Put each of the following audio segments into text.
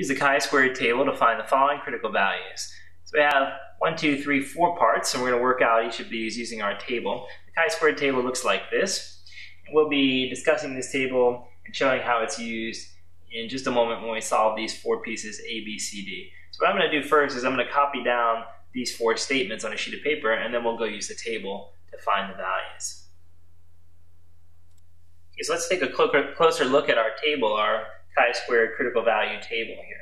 use the chi-squared table to find the following critical values. So we have one, two, three, four parts, and we're going to work out each of these using our table. The chi-squared table looks like this. We'll be discussing this table and showing how it's used in just a moment when we solve these four pieces A, B, C, D. So what I'm going to do first is I'm going to copy down these four statements on a sheet of paper, and then we'll go use the table to find the values. Okay, so let's take a closer look at our table, our chi-squared critical value table here.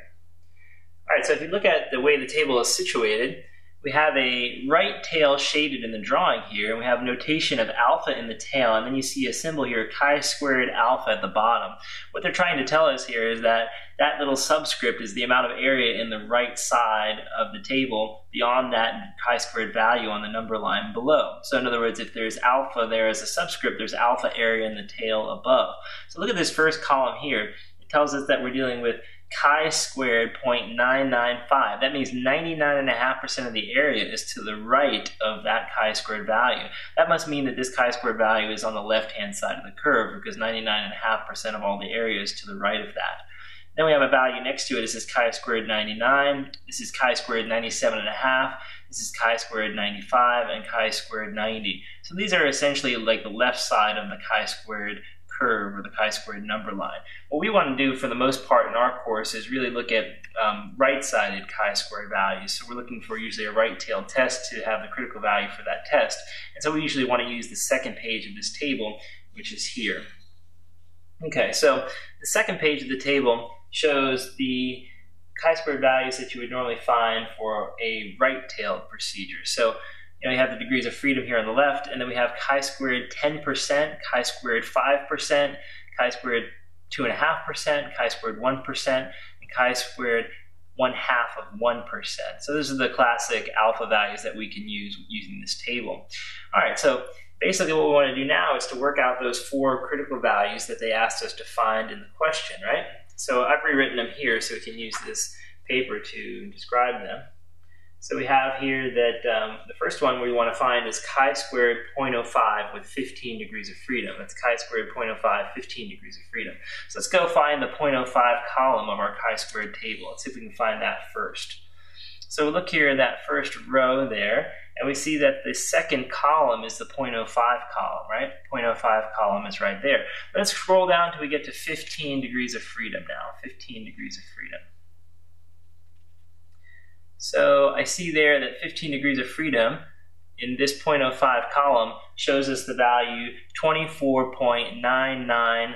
All right, so if you look at the way the table is situated, we have a right tail shaded in the drawing here, and we have notation of alpha in the tail, and then you see a symbol here, chi-squared alpha at the bottom. What they're trying to tell us here is that that little subscript is the amount of area in the right side of the table beyond that chi-squared value on the number line below. So in other words, if there's alpha there as a subscript, there's alpha area in the tail above. So look at this first column here. Tells us that we're dealing with chi squared 0.995. That means 99.5% of the area is to the right of that chi squared value. That must mean that this chi squared value is on the left-hand side of the curve because 99.5% of all the area is to the right of that. Then we have a value next to it. This is chi squared 99. This is chi squared 97.5. This is chi squared 95 and chi squared 90. So these are essentially like the left side of the chi squared curve or the chi-squared number line. What we want to do for the most part in our course is really look at um, right-sided chi-squared values. So we're looking for usually a right-tailed test to have the critical value for that test. And so we usually want to use the second page of this table, which is here. Okay, so the second page of the table shows the chi-squared values that you would normally find for a right-tailed procedure. So you know, you have the degrees of freedom here on the left, and then we have chi-squared 10%, chi-squared 5%, chi-squared 2.5%, chi-squared 1%, and chi-squared 1 half of 1%. So those are the classic alpha values that we can use using this table. All right, so basically what we want to do now is to work out those four critical values that they asked us to find in the question, right? So I've rewritten them here so we can use this paper to describe them. So we have here that um, the first one we want to find is chi squared 0.05 with 15 degrees of freedom. That's chi squared 0.05, 15 degrees of freedom. So let's go find the 0.05 column of our chi squared table. Let's see if we can find that first. So look here in that first row there, and we see that the second column is the 0.05 column, right? 0.05 column is right there. Let's scroll down till we get to 15 degrees of freedom now, 15 degrees of freedom. So I see there that 15 degrees of freedom in this 0.05 column shows us the value 24.9958.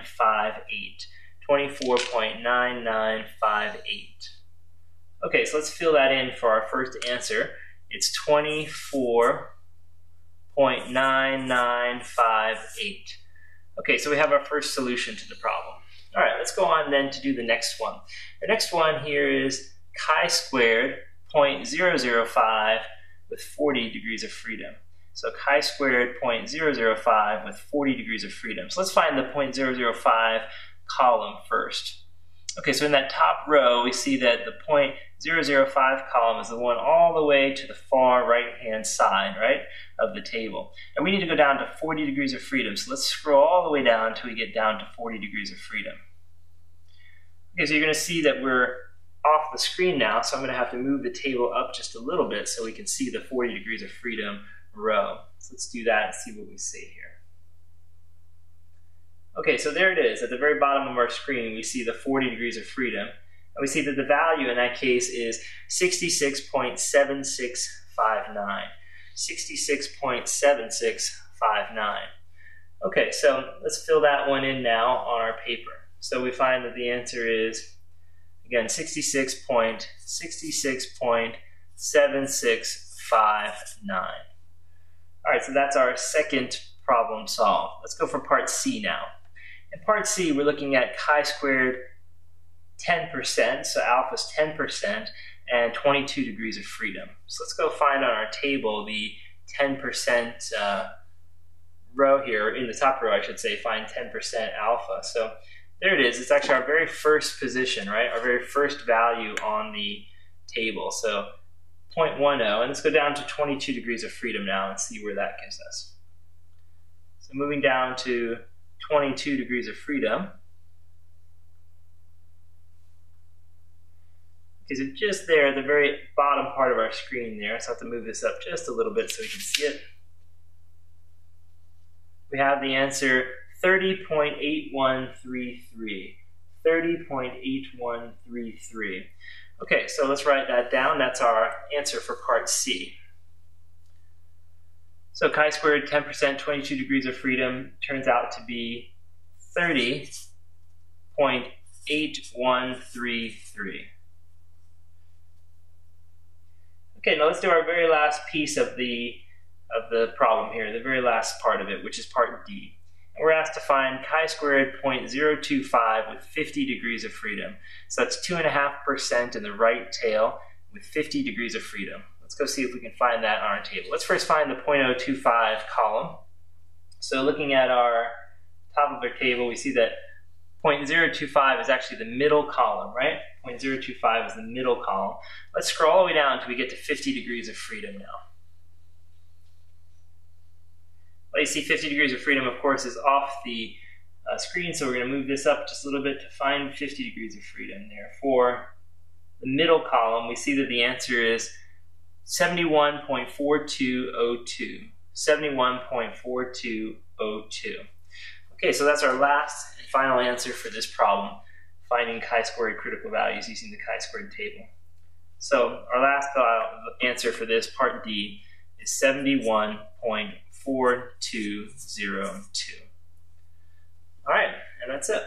24.9958. Okay, so let's fill that in for our first answer. It's 24.9958. Okay, so we have our first solution to the problem. All right, let's go on then to do the next one. The next one here is chi squared 0.005 with 40 degrees of freedom. So chi-squared 0.005 with 40 degrees of freedom. So let's find the 0.005 column first. Okay, so in that top row, we see that the 0.005 column is the one all the way to the far right-hand side, right, of the table. And we need to go down to 40 degrees of freedom. So let's scroll all the way down until we get down to 40 degrees of freedom. Okay, so you're going to see that we're off the screen now, so I'm going to have to move the table up just a little bit so we can see the 40 degrees of freedom row. So let's do that and see what we see here. Okay, so there it is. At the very bottom of our screen, we see the 40 degrees of freedom. And we see that the value in that case is 66.7659. 66.7659. Okay, so let's fill that one in now on our paper. So we find that the answer is Again, 66.66.7659. All right, so that's our second problem solved. Let's go for part C now. In part C, we're looking at chi-squared 10%, so alpha is 10%, and 22 degrees of freedom. So let's go find on our table the 10% uh, row here, in the top row I should say, find 10% alpha. So there it is. It's actually our very first position, right? Our very first value on the table. So 0.10, and let's go down to 22 degrees of freedom now and see where that gives us. So moving down to 22 degrees of freedom, because it's just there at the very bottom part of our screen there. So I have to move this up just a little bit so we can see it. We have the answer 30.8133. 30.8133. Okay, so let's write that down. That's our answer for part C. So chi-squared 10%, 22 degrees of freedom turns out to be 30.8133. Okay, now let's do our very last piece of the of the problem here, the very last part of it, which is part D. We're asked to find chi-squared 0.025 with 50 degrees of freedom. So that's 2.5% in the right tail with 50 degrees of freedom. Let's go see if we can find that on our table. Let's first find the 0.025 column. So looking at our top of our table, we see that 0.025 is actually the middle column, right? 0.025 is the middle column. Let's scroll all the way down until we get to 50 degrees of freedom now. Well, you see 50 degrees of freedom, of course, is off the uh, screen, so we're going to move this up just a little bit to find 50 degrees of freedom there. For the middle column, we see that the answer is 71.4202. 71.4202. Okay, so that's our last and final answer for this problem, finding chi-squared critical values using the chi-squared table. So our last uh, answer for this, part D, is 71.4202. All right, and that's it.